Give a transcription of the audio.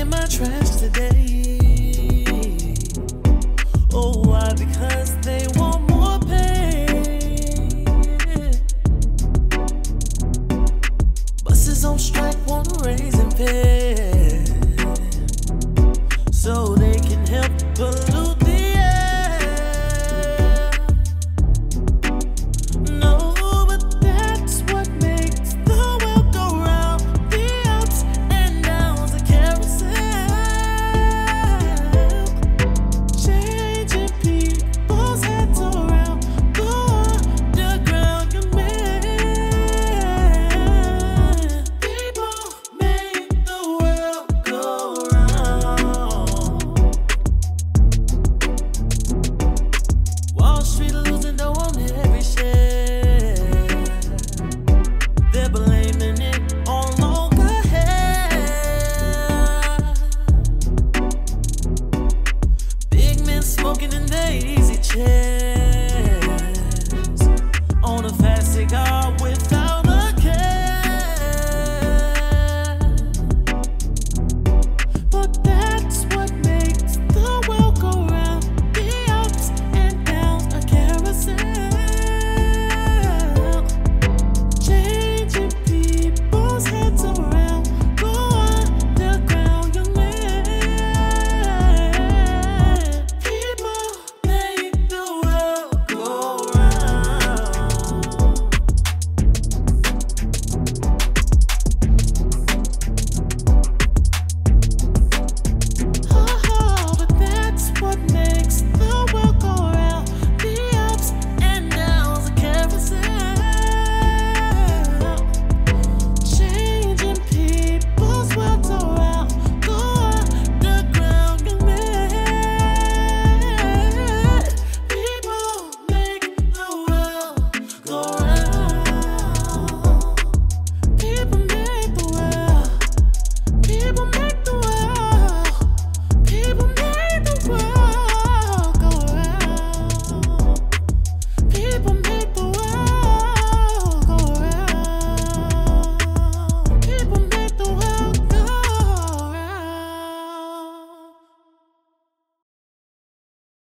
in my trash today.